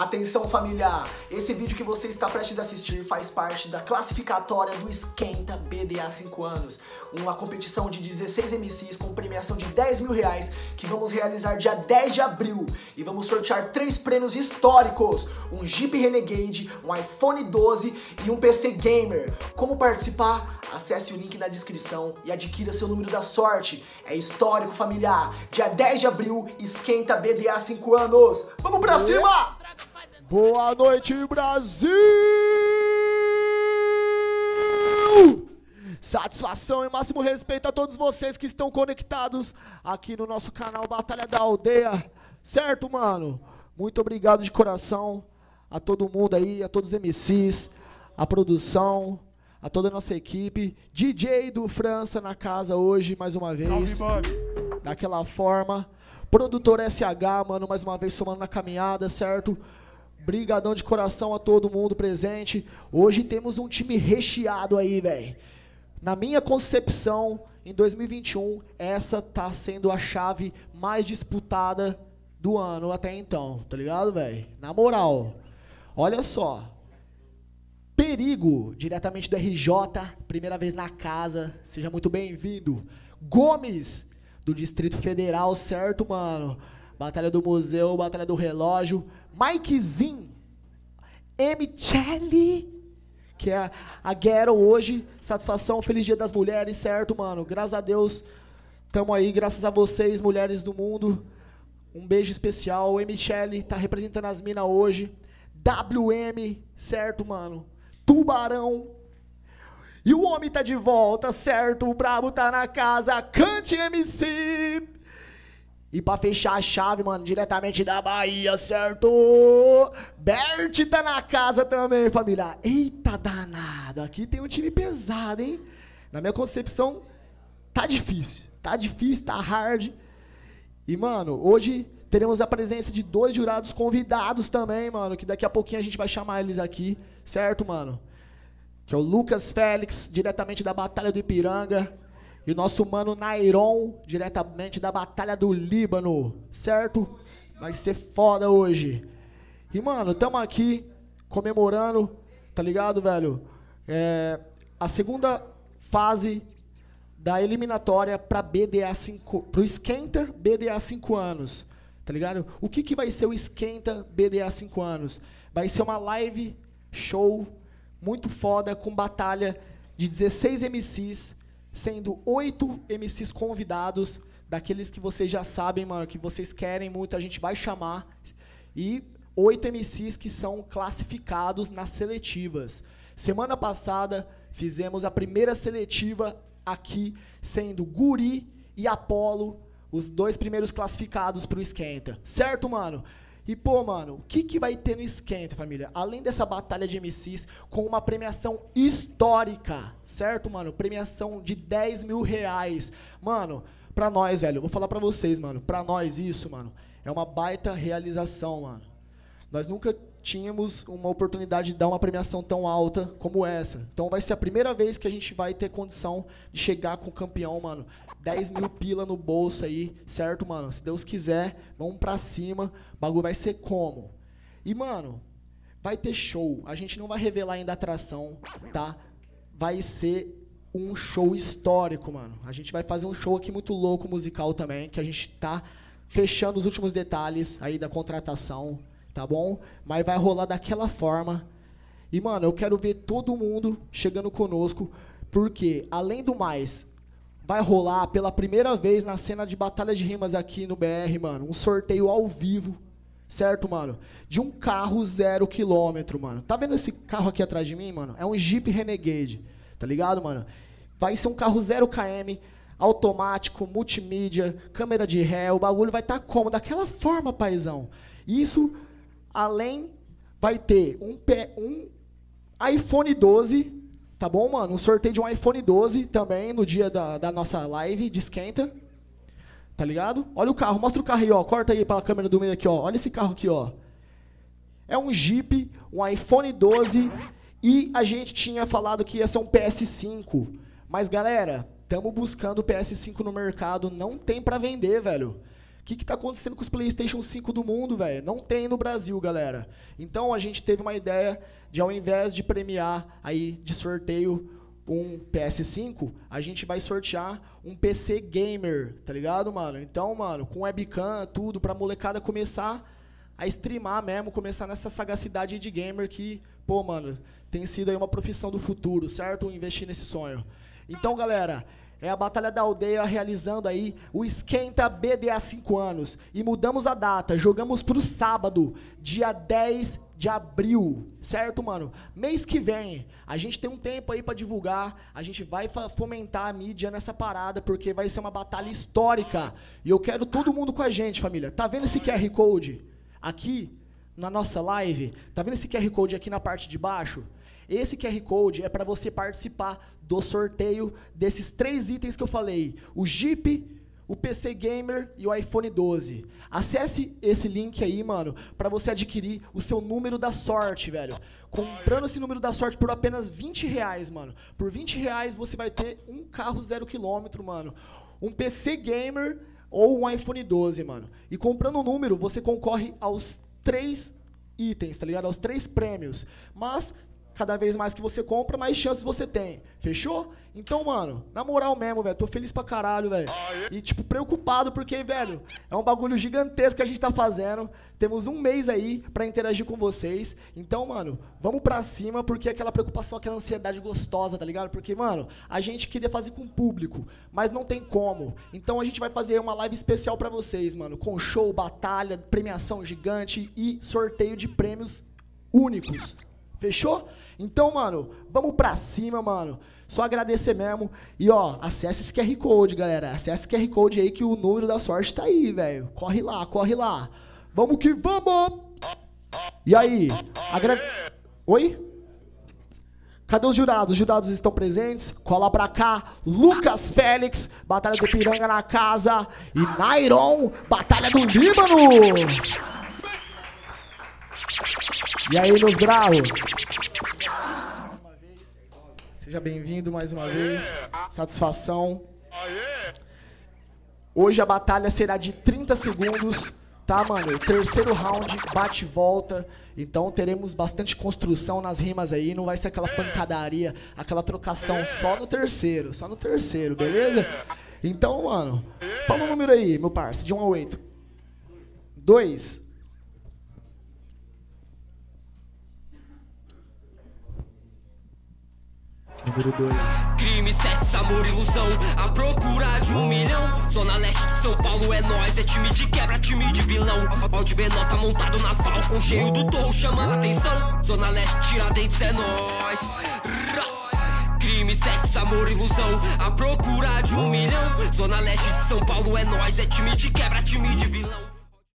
Atenção familiar, esse vídeo que você está prestes a assistir faz parte da classificatória do Esquenta BDA 5 anos, uma competição de 16 MCs com premiação de 10 mil reais que vamos realizar dia 10 de abril e vamos sortear três prêmios históricos, um Jeep Renegade, um iPhone 12 e um PC Gamer. Como participar? Acesse o link na descrição e adquira seu número da sorte. É histórico familiar, dia 10 de abril, Esquenta BDA 5 anos. Vamos pra cima! Boa noite, Brasil! Satisfação e máximo respeito a todos vocês que estão conectados aqui no nosso canal Batalha da Aldeia. Certo, mano? Muito obrigado de coração a todo mundo aí, a todos os MCs, a produção, a toda a nossa equipe. DJ do França na casa hoje, mais uma vez. Salve, Daquela forma. Produtor SH, mano, mais uma vez somando na caminhada, certo? Brigadão de coração a todo mundo presente. Hoje temos um time recheado aí, velho. Na minha concepção, em 2021, essa tá sendo a chave mais disputada do ano até então, tá ligado, velho? Na moral. Olha só. Perigo, diretamente do RJ, primeira vez na casa. Seja muito bem-vindo. Gomes, do Distrito Federal, certo, mano? Batalha do Museu, Batalha do Relógio. Mikezinho, M. Chelly, que é a Ghetto hoje. Satisfação, feliz dia das mulheres, certo, mano? Graças a Deus, tamo aí, graças a vocês, mulheres do mundo. Um beijo especial. O M. Tá representando as minas hoje. WM, certo, mano? Tubarão. E o homem tá de volta, certo? O brabo tá na casa. Cante MC. E pra fechar a chave, mano, diretamente da Bahia, certo? Bert tá na casa também, família. Eita danado, aqui tem um time pesado, hein? Na minha concepção, tá difícil. Tá difícil, tá hard. E, mano, hoje teremos a presença de dois jurados convidados também, mano, que daqui a pouquinho a gente vai chamar eles aqui, certo, mano? Que é o Lucas Félix, diretamente da Batalha do Ipiranga. E nosso mano Nairon, diretamente da Batalha do Líbano, certo? Vai ser foda hoje. E, mano, tamo aqui comemorando, tá ligado, velho? É, a segunda fase da eliminatória pra BDA 5, pro Esquenta BDA 5 anos, tá ligado? O que que vai ser o Esquenta BDA 5 anos? Vai ser uma live show muito foda com batalha de 16 MCs, sendo 8 MCs convidados, daqueles que vocês já sabem, mano, que vocês querem muito, a gente vai chamar. E 8 MCs que são classificados nas seletivas. Semana passada fizemos a primeira seletiva aqui, sendo Guri e Apolo, os dois primeiros classificados pro Esquenta. Certo, mano? E, pô, mano, o que, que vai ter no Esquenta, família? Além dessa batalha de MCs, com uma premiação histórica, certo, mano? Premiação de 10 mil reais. Mano, pra nós, velho, vou falar pra vocês, mano, pra nós isso, mano, é uma baita realização, mano. Nós nunca tínhamos uma oportunidade de dar uma premiação tão alta como essa. Então vai ser a primeira vez que a gente vai ter condição de chegar com o campeão, mano. 10 mil pila no bolso aí, certo, mano? Se Deus quiser, vamos pra cima. O bagulho vai ser como? E, mano, vai ter show. A gente não vai revelar ainda a atração, tá? Vai ser um show histórico, mano. A gente vai fazer um show aqui muito louco musical também, que a gente tá fechando os últimos detalhes aí da contratação, tá bom? Mas vai rolar daquela forma. E, mano, eu quero ver todo mundo chegando conosco, porque, além do mais, vai rolar pela primeira vez na cena de batalha de rimas aqui no BR, mano, um sorteio ao vivo, certo, mano? De um carro zero quilômetro, mano. Tá vendo esse carro aqui atrás de mim, mano? É um Jeep Renegade, tá ligado, mano? Vai ser um carro zero km, automático, multimídia, câmera de ré, o bagulho vai estar tá como? Daquela forma, paizão. Isso, além, vai ter um, pé, um iPhone 12, tá bom, mano? Um sorteio de um iPhone 12 também no dia da, da nossa live de esquenta. Tá ligado? Olha o carro, mostra o carro aí, ó. Corta aí pra câmera do meio aqui, ó. Olha esse carro aqui, ó. É um Jeep, um iPhone 12 e a gente tinha falado que ia ser um PS5. Mas galera, estamos buscando o PS5 no mercado, não tem para vender, velho. Que, que tá acontecendo com os PlayStation 5 do mundo, velho? Não tem no Brasil, galera. Então a gente teve uma ideia de, ao invés de premiar aí de sorteio um PS5, a gente vai sortear um PC gamer, tá ligado, mano? Então, mano, com webcam, tudo, pra molecada começar a streamar mesmo, começar nessa sagacidade de gamer que, pô, mano, tem sido aí uma profissão do futuro, certo? Investir nesse sonho. Então, galera, é a Batalha da Aldeia realizando aí o Esquenta BDA 5 anos. E mudamos a data, jogamos pro sábado, dia 10 de abril, certo, mano? Mês que vem, a gente tem um tempo aí para divulgar, a gente vai fomentar a mídia nessa parada, porque vai ser uma batalha histórica. E eu quero todo mundo com a gente, família. Tá vendo esse QR Code aqui na nossa live? Tá vendo esse QR Code aqui na parte de baixo? Esse QR Code é para você participar do sorteio desses três itens que eu falei: o Jeep, o PC Gamer e o iPhone 12. Acesse esse link aí, mano, para você adquirir o seu número da sorte, velho. Comprando esse número da sorte por apenas 20 reais, mano. Por 20 reais você vai ter um carro zero quilômetro, mano. Um PC Gamer ou um iPhone 12, mano. E comprando o número, você concorre aos três itens, tá ligado? Aos três prêmios. Mas cada vez mais que você compra, mais chances você tem. Fechou? Então, mano, na moral mesmo, velho, tô feliz pra caralho, velho. E, tipo, preocupado porque, velho, é um bagulho gigantesco que a gente tá fazendo. Temos um mês aí para interagir com vocês. Então, mano, vamos pra cima porque aquela preocupação, aquela ansiedade gostosa, tá ligado? Porque, mano, a gente queria fazer com o público, mas não tem como. Então a gente vai fazer uma live especial para vocês, mano, com show, batalha, premiação gigante e sorteio de prêmios únicos. Fechou? Então, mano, vamos pra cima, mano. Só agradecer mesmo. E, ó, acesse esse QR Code, galera. Acesse esse QR Code aí que o número da sorte tá aí, velho. Corre lá, corre lá. Vamos que vamos! E aí? Agra... Oi? Cadê os jurados? Os jurados estão presentes? Cola pra cá. Lucas Félix, Batalha do Piranga na casa. E Nairon, Batalha do Líbano. E aí, meus graus? Seja bem-vindo mais uma vez. Satisfação. Hoje a batalha será de 30 segundos, tá, mano? Terceiro round, bate volta. Então teremos bastante construção nas rimas aí. Não vai ser aquela pancadaria, aquela trocação só no terceiro. Só no terceiro, beleza? Então, mano, fala o número aí, meu parceiro, de 1 a 8. 2. Número 2. Crime, sexo, amor, ilusão. A procura de um milhão. Zona leste de São Paulo é nós. É time de quebra, time de vilão. Balde Benota montado na Falcon. Cheio do torro chamando atenção. Zona leste, Tiradentes é nós. Crime, sexo, amor, ilusão. A procura de um milhão. Zona leste de São Paulo é nós. É time de quebra, time de vilão.